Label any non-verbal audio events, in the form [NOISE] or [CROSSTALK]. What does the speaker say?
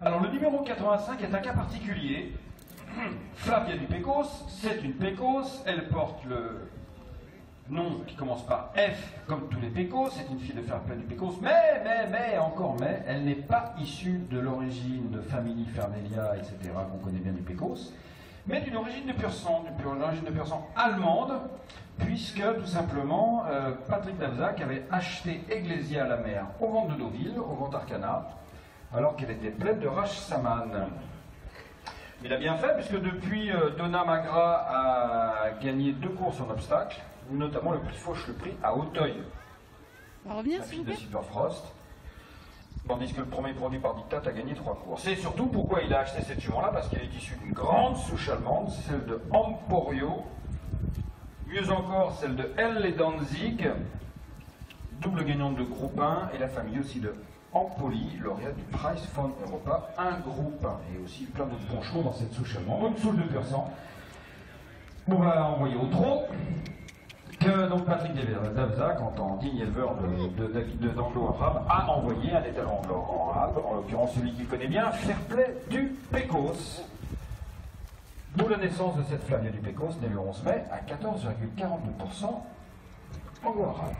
Alors le numéro 85 est un cas particulier. [CLEARS THROAT] Flavia du Pécos, c'est une Pécos, elle porte le nom qui commence par F, comme tous les Pécos, c'est une fille de Flavia du Pécos, mais, mais, mais, encore mais, elle n'est pas issue de l'origine de famille Fernelia, etc., qu'on connaît bien du Pécos, mais d'une origine de pur sang, d'une origine de pur sang allemande, puisque tout simplement euh, Patrick Davzac avait acheté Eglésia à la mer au vent de Deauville, au vent Arcana, alors qu'elle était pleine de rage saman. Il a bien fait, puisque depuis, euh, Donna Magra a gagné deux courses en obstacle, notamment le prix Fauche, le prix à Hauteuil, On revient la s'il fille vous de plaît Silver Frost. Tandis que le premier produit par Dictat a gagné trois courses. Et surtout, pourquoi il a acheté cette jument-là Parce qu'elle est issue d'une grande souche allemande, celle de Emporio. Mieux encore, celle de Elle et Danzig, double gagnante de groupe 1, et la famille aussi de Empoli, lauréat du Prize von Europa, un groupe 1. Et aussi plein d'autres bons dans cette souche allemande. Une souche de pur sang. On va envoyer au trot que donc Patrick Davzac, en tant digne éleveur de- d'anglo-arabe, a envoyé un étalon anglo-arabe, en l'occurrence celui qu'il connaît bien, Fairplay du Pécos. D'où la naissance de cette Flavia du Pécos, née le 11 mai, à 14,42% anglo-arabe.